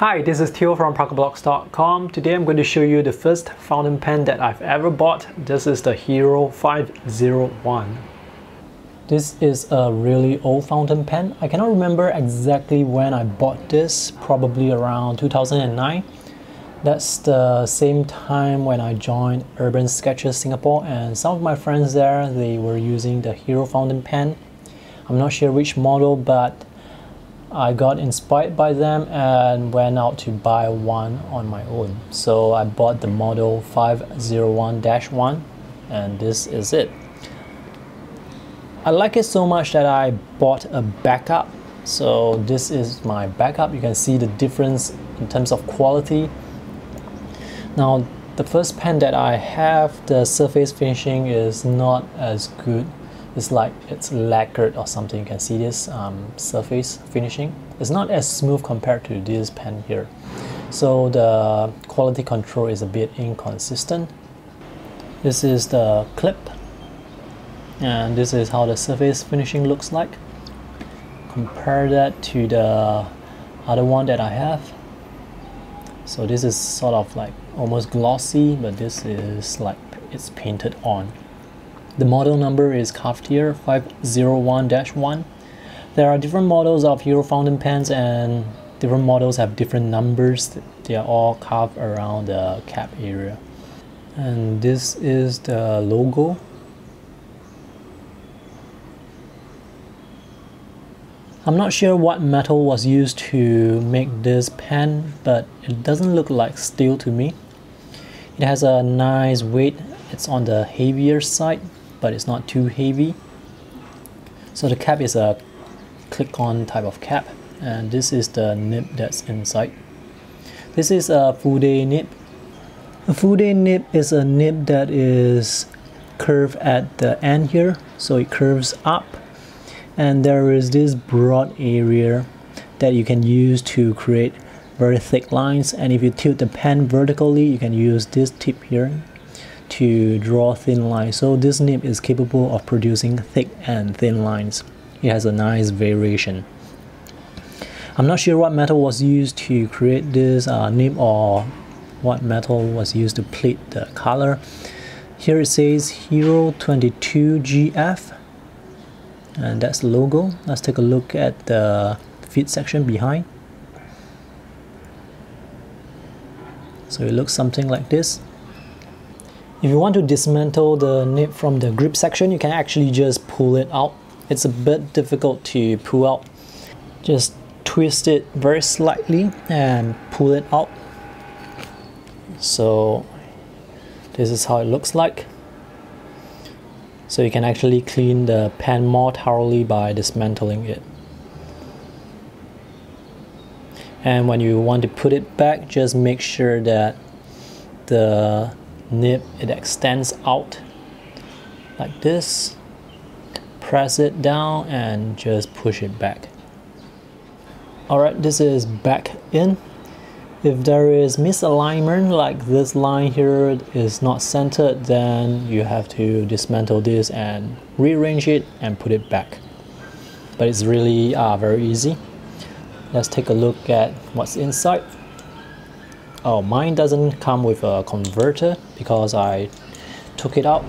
Hi, this is Teoh from ParkaBlogs.com. Today I'm going to show you the first fountain pen that I've ever bought. This is the Hero 501. This is a really old fountain pen. I cannot remember exactly when I bought this, probably around 2009. That's the same time when I joined Urban Sketchers Singapore and some of my friends there, they were using the Hero fountain pen. I'm not sure which model, but I got inspired by them and went out to buy one on my own. So I bought the model 501-1 and this is it. I like it so much that I bought a backup. So this is my backup. You can see the difference in terms of quality. Now the first pen that I have, the surface finishing is not as good it's like it's lacquered or something. You can see this um, surface finishing. It's not as smooth compared to this pen here. So the quality control is a bit inconsistent. This is the clip and this is how the surface finishing looks like. Compare that to the other one that I have. So this is sort of like almost glossy but this is like it's painted on the model number is carved here, 501-1. There are different models of Hero fountain pens and different models have different numbers. They are all carved around the cap area. And this is the logo. I'm not sure what metal was used to make this pen, but it doesn't look like steel to me. It has a nice weight. It's on the heavier side but it's not too heavy. So the cap is a click-on type of cap and this is the nib that's inside. This is a Fude nib. A Fude nib is a nib that is curved at the end here so it curves up and there is this broad area that you can use to create very thick lines and if you tilt the pen vertically you can use this tip here to draw thin lines. So this nib is capable of producing thick and thin lines. It has a nice variation. I'm not sure what metal was used to create this uh, nib or what metal was used to plate the color. Here it says Hero 22GF and that's the logo. Let's take a look at the feed section behind. So it looks something like this. If you want to dismantle the nib from the grip section, you can actually just pull it out. It's a bit difficult to pull out. Just twist it very slightly and pull it out. So this is how it looks like. So you can actually clean the pen more thoroughly by dismantling it. And when you want to put it back, just make sure that the nib it extends out like this press it down and just push it back. Alright this is back in. If there is misalignment like this line here is not centered then you have to dismantle this and rearrange it and put it back. But it's really uh, very easy. Let's take a look at what's inside Oh, mine doesn't come with a converter because I took it out.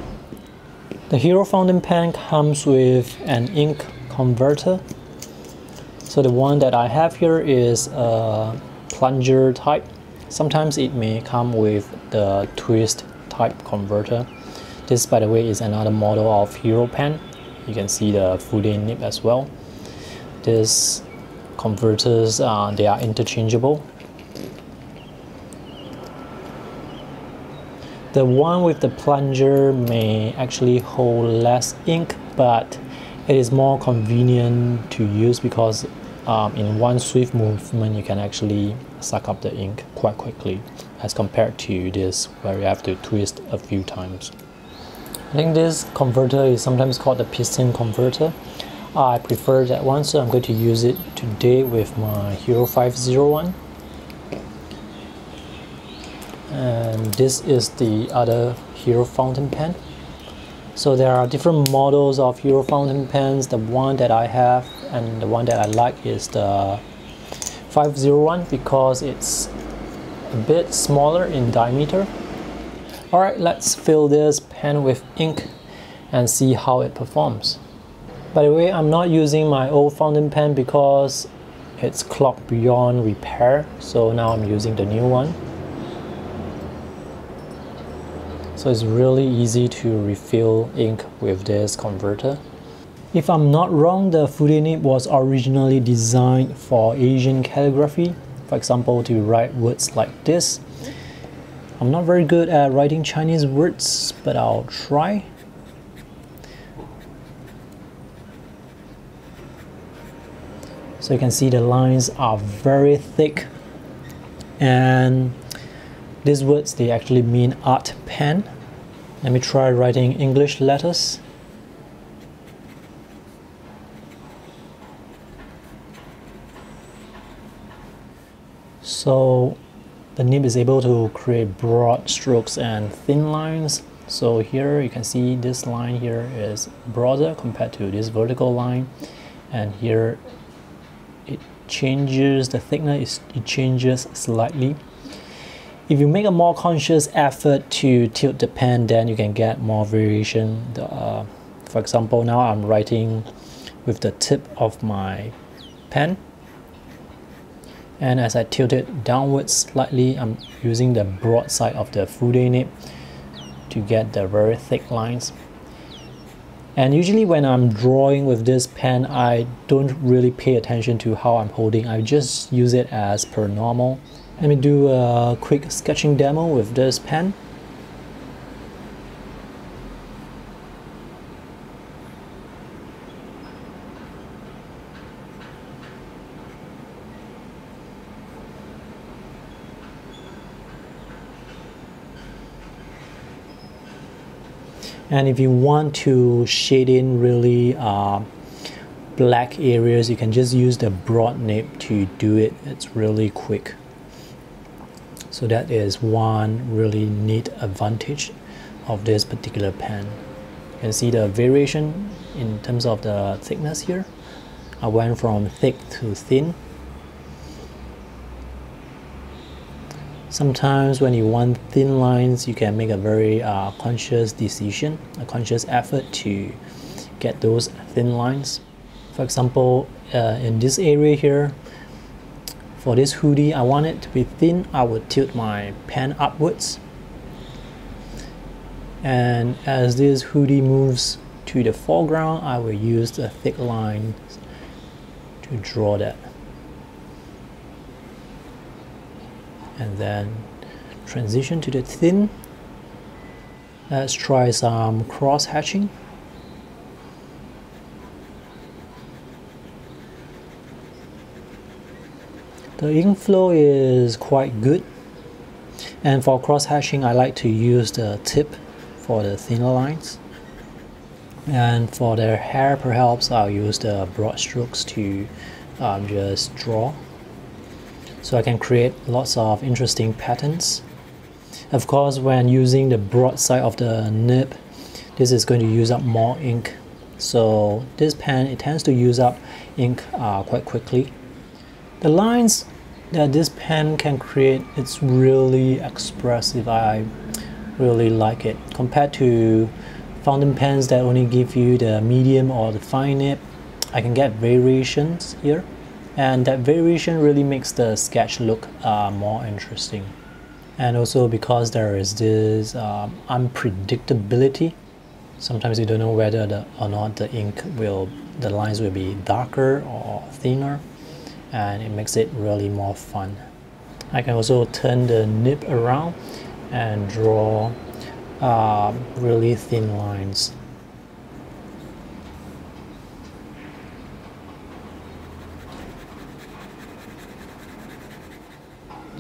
The Hero fountain pen comes with an ink converter. So the one that I have here is a plunger type. Sometimes it may come with the twist type converter. This by the way is another model of Hero pen. You can see the Fude nib as well. These converters, uh, they are interchangeable The one with the plunger may actually hold less ink, but it is more convenient to use because um, in one swift movement you can actually suck up the ink quite quickly as compared to this where you have to twist a few times. I think this converter is sometimes called the piston converter. I prefer that one so I'm going to use it today with my Hero 501 and this is the other Hero fountain pen so there are different models of Hero fountain pens the one that I have and the one that I like is the 501 because it's a bit smaller in diameter. Alright, let's fill this pen with ink and see how it performs. By the way, I'm not using my old fountain pen because it's clogged beyond repair, so now I'm using the new one. So it's really easy to refill ink with this converter. If I'm not wrong, the Fude nib was originally designed for Asian calligraphy, for example, to write words like this. I'm not very good at writing Chinese words, but I'll try. So you can see the lines are very thick and these words they actually mean art pen. Let me try writing English letters. So the nib is able to create broad strokes and thin lines. So here you can see this line here is broader compared to this vertical line. And here it changes, the thickness, it changes slightly. If you make a more conscious effort to tilt the pen, then you can get more variation. Uh, for example, now I'm writing with the tip of my pen. And as I tilt it downwards slightly I'm using the broad side of the Fude nib to get the very thick lines. And usually when I'm drawing with this pen I don't really pay attention to how I'm holding. I just use it as per normal let me do a quick sketching demo with this pen. And if you want to shade in really uh, black areas you can just use the broad nib to do it. It's really quick so that is one really neat advantage of this particular pen. You can see the variation in terms of the thickness here. I went from thick to thin. Sometimes when you want thin lines, you can make a very uh, conscious decision, a conscious effort to get those thin lines. For example, uh, in this area here, for this hoodie, I want it to be thin, I would tilt my pen upwards. And as this hoodie moves to the foreground, I will use the thick line to draw that. and then transition to the thin let's try some cross hatching the ink flow is quite good and for cross hatching I like to use the tip for the thinner lines and for the hair perhaps I'll use the broad strokes to um, just draw so I can create lots of interesting patterns. Of course, when using the broad side of the nib, this is going to use up more ink. So this pen, it tends to use up ink uh, quite quickly. The lines that this pen can create, it's really expressive. I really like it. Compared to fountain pens that only give you the medium or the fine nib, I can get variations here and that variation really makes the sketch look uh, more interesting and also because there is this um, unpredictability sometimes you don't know whether the, or not the ink will the lines will be darker or thinner and it makes it really more fun I can also turn the nib around and draw uh, really thin lines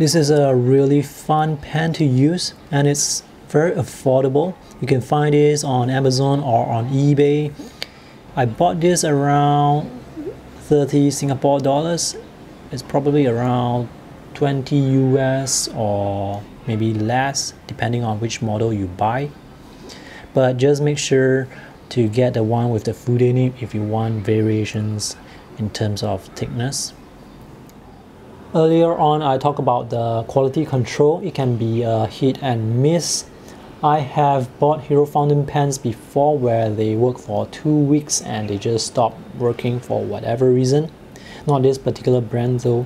This is a really fun pen to use and it's very affordable. You can find this on Amazon or on eBay. I bought this around 30 Singapore dollars. is probably around 20 US or maybe less depending on which model you buy. But just make sure to get the one with the Fude nib if you want variations in terms of thickness. Earlier on, I talked about the quality control. It can be a hit and miss. I have bought Hero fountain pens before where they work for two weeks and they just stop working for whatever reason. Not this particular brand though.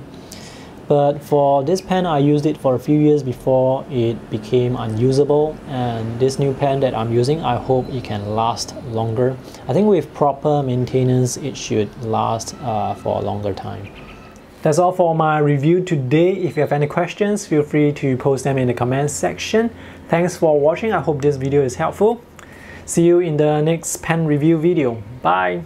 But for this pen, I used it for a few years before it became unusable. And this new pen that I'm using, I hope it can last longer. I think with proper maintenance, it should last uh, for a longer time. That's all for my review today. If you have any questions, feel free to post them in the comments section. Thanks for watching. I hope this video is helpful. See you in the next pen review video. Bye!